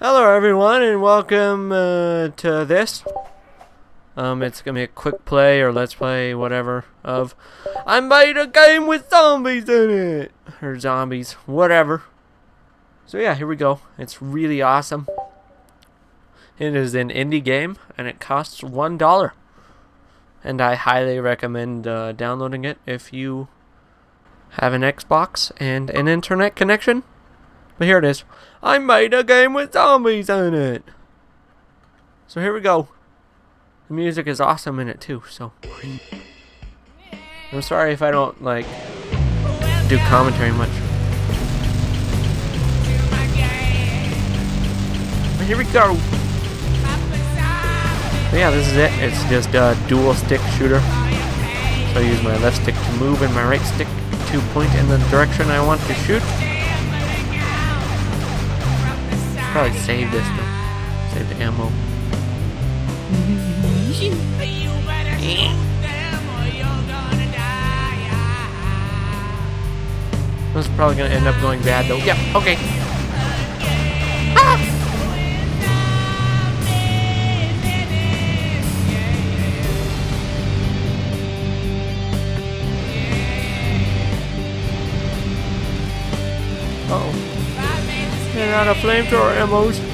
Hello everyone and welcome uh, to this. Um, it's gonna be a quick play or let's play, whatever, of I made a game with zombies in it! Or zombies, whatever. So yeah, here we go. It's really awesome. It is an indie game and it costs one dollar. And I highly recommend uh, downloading it if you have an Xbox and an internet connection. But here it is. I made a game with zombies in it. So here we go. The music is awesome in it too, so. I'm sorry if I don't, like, do commentary much. But here we go. But yeah, this is it. It's just a dual stick shooter. So I use my left stick to move and my right stick to point in the direction I want to shoot. Probably save this though. Save the ammo. This is probably gonna end up going bad though. Yep, okay. Out of flamethrower ammos.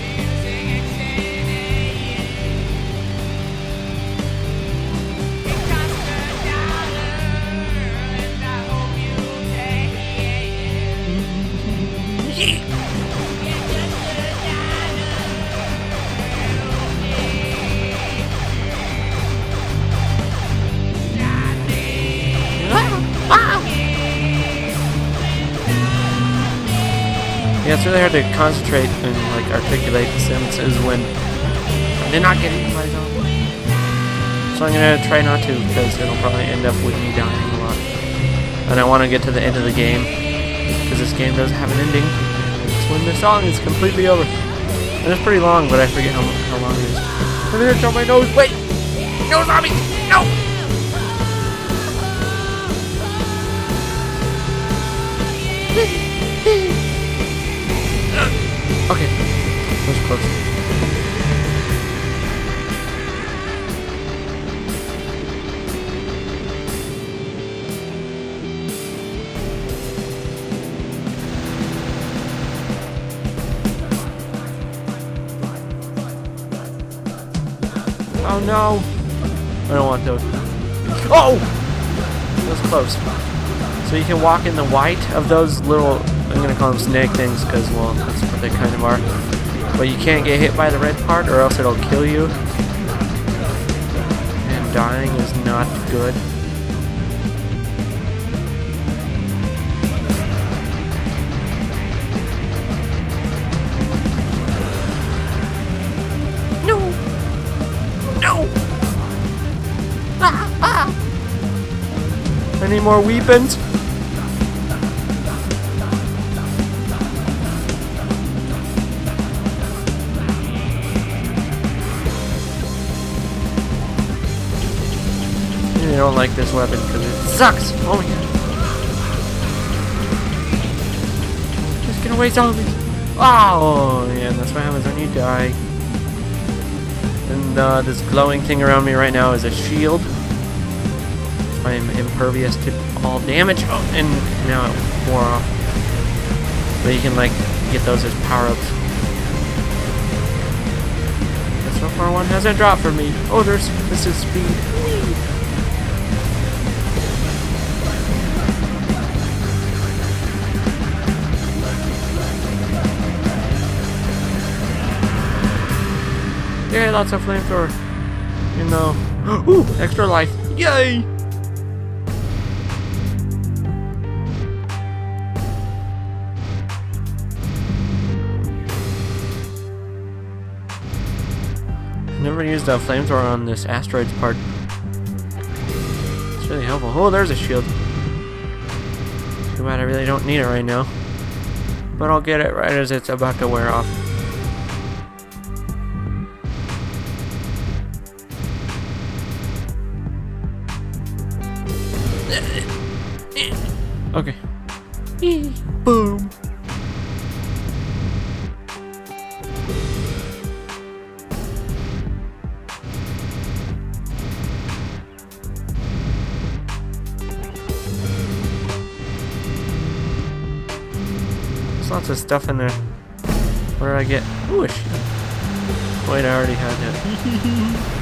Yeah, it's really hard to concentrate and like articulate the sentences when they're not getting by zombies. So I'm gonna try not to because it'll probably end up with me dying a lot. And I want to get to the end of the game because this game does have an ending. It's when the song is completely over. And it's pretty long, but I forget how, how long it is. I'm gonna on my nose. Wait! No zombies! No! Okay. That was close. Oh no! I don't want those. Oh! That was close. So you can walk in the white of those little I'm gonna call them snake things because, well, that's what they kind of are. But you can't get hit by the red part or else it'll kill you. And dying is not good. No! No! Ah, ah. Any more weapons? This weapon because it sucks. Oh god. Just all of these. Oh, yeah, that's what happens when you die. And uh, this glowing thing around me right now is a shield. I am impervious to all damage. Oh, and now it wore off. But you can, like, get those as power-ups. So far one hasn't dropped for me. Oh, there's, this is speed. Yeah, lots of flamethrower. You know. Ooh, extra life. Yay! Never used a flamethrower on this asteroids part. It's really helpful. Oh, there's a shield. Too bad I really don't need it right now. But I'll get it right as it's about to wear off. Lots of stuff in there. Where did I get? Ooh, a shield. Wait, I already had that.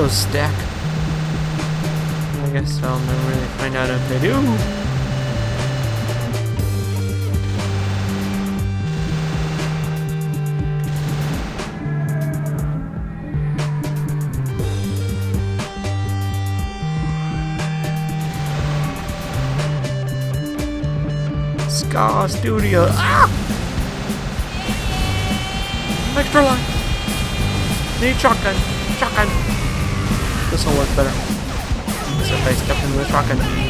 those stack. I guess I'll never really find out if they do. Ska Studio. Ah! Extra life. Need shotgun. Shotgun. This will work better. As if I shotgun.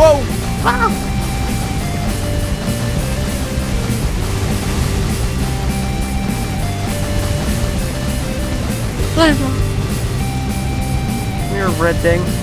Whoa! Ah! You're a red thing.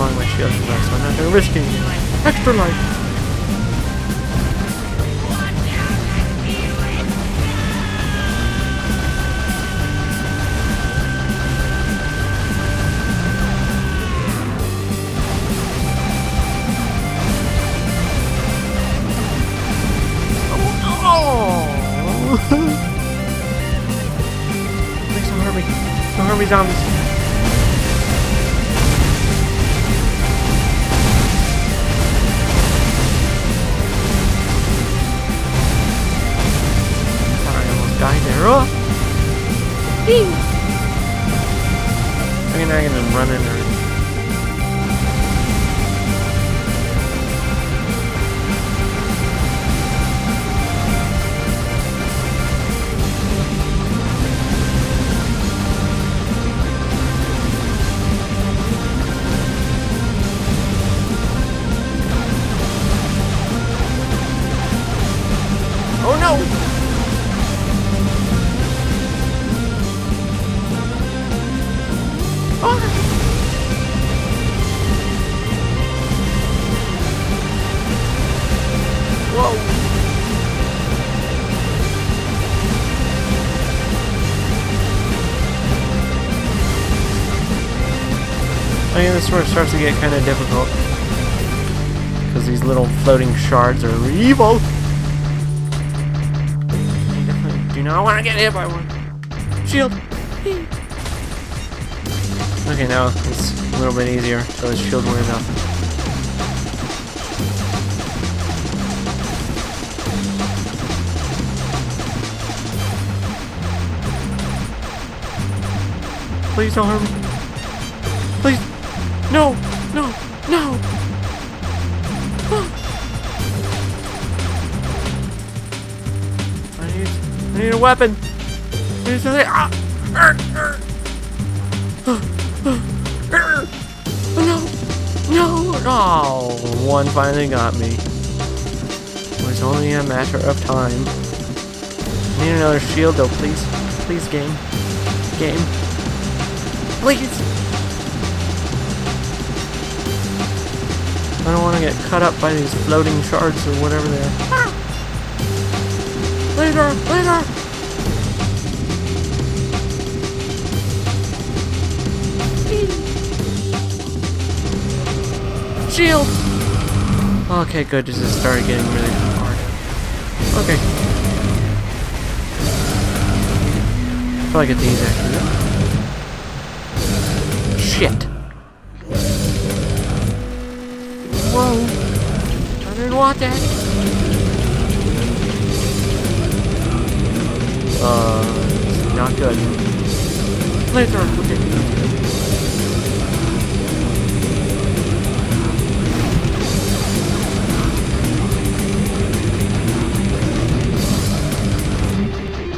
Long my shield is left, so I'm not gonna risk it. Extra life! Oh! I mean, I can run in there. This is where it starts to get kind of difficult. Because these little floating shards are evil! Do not want to get hit by one. Shield! Okay, now it's a little bit easier, so this shield wears off. Please don't hurt me. Please. No, no, no. I need, I need a weapon. I need something. Ah! Arr. Arr. Oh, no, no. Oh, one finally got me. It was only a matter of time. Need another shield though, please. Please, game. Game. Please! I don't want to get cut up by these floating shards or whatever they are. Ah! Later! Later! Shield! Okay, good. This is started getting really hard. Okay. Probably get these actually. Shit. Whoa. I didn't want that. Uh, not good. Laser.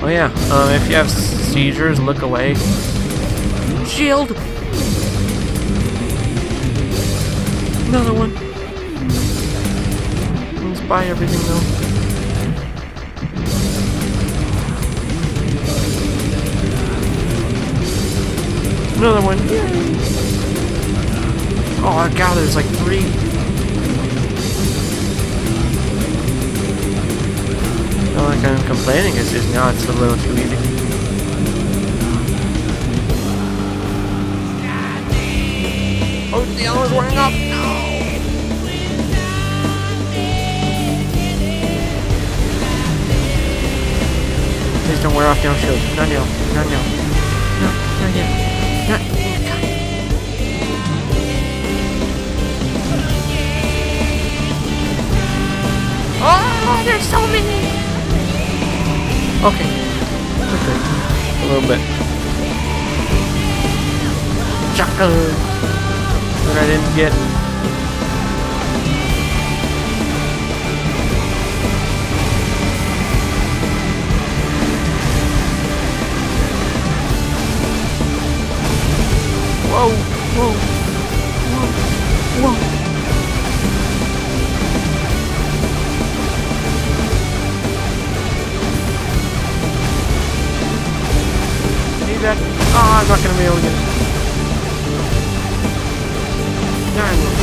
Oh yeah, um, if you have seizures, look away. Shield! Another one. Buy everything though. Another one. Yay. Oh god, there's like three. Not like I'm complaining, it's just now it's a little too easy. Oh, the one's wearing up! No! Don't wear off down shield. Not now. Not now. No, not yet. Not. Oh, there's so many! Okay. Okay. A little bit. Shotgun! That I didn't get. That? Oh, ah, I'm not going to be able to get it. No, I will.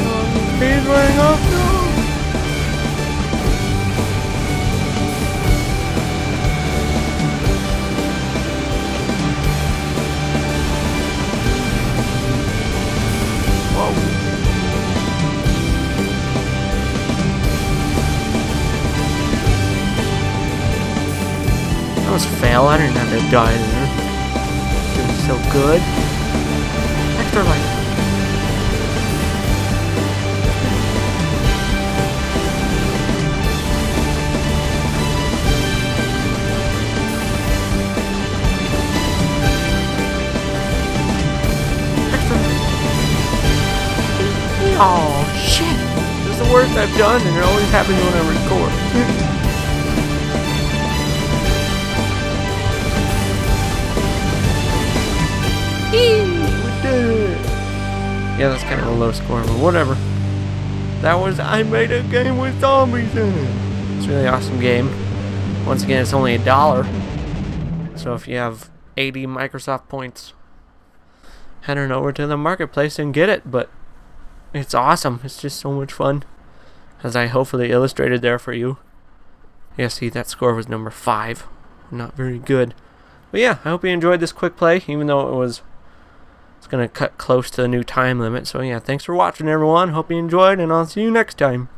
Oh, he's running off. I didn't have to die there. Doing so good. Extra life. Oh shit! This is the worst I've done, and it always happens when I record. Yeah, that's kind of a low score, but whatever. That was I made a game with zombies in it. It's a really awesome game. Once again, it's only a dollar. So if you have 80 Microsoft points, head on over to the marketplace and get it. But it's awesome. It's just so much fun. As I hopefully illustrated there for you. Yeah, see, that score was number 5. Not very good. But yeah, I hope you enjoyed this quick play, even though it was it's going to cut close to the new time limit. So yeah, thanks for watching everyone. Hope you enjoyed and I'll see you next time.